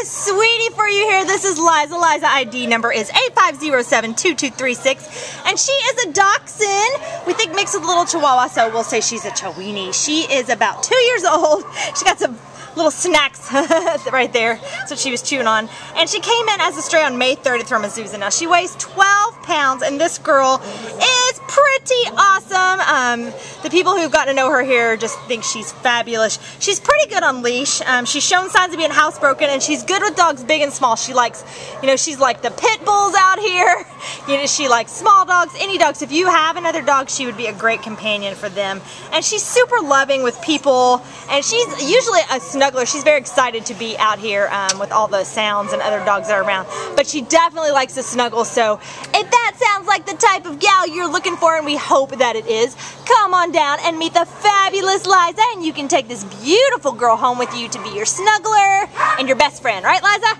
a sweetie for you here. This is Liza. Liza ID number is A5072236. And she is a dachshund. We think mixed with a little chihuahua, so we'll say she's a chiweenie. She is about two years old. She got some little snacks right there. That's what she was chewing on. And she came in as a stray on May 30th from Azusa. Now she weighs 12 pounds and this girl is pretty awesome. Um, the people who've gotten to know her here just think she's fabulous. She's pretty good on leash. Um, she's shown signs of being housebroken and she's good with dogs big and small. She likes, you know, she's like the pit bulls out here. You know, she likes small dogs, any dogs. If you have another dog, she would be a great companion for them. And she's super loving with people and she's usually a snuggler. She's very excited to be out here um, with all the sounds and other dogs that are around. But she definitely likes to snuggle. So if that sounds like the type of gal you're looking for, and we hope that it is, come on down and meet the fabulous Liza, and you can take this beautiful girl home with you to be your snuggler and your best friend. Right, Liza?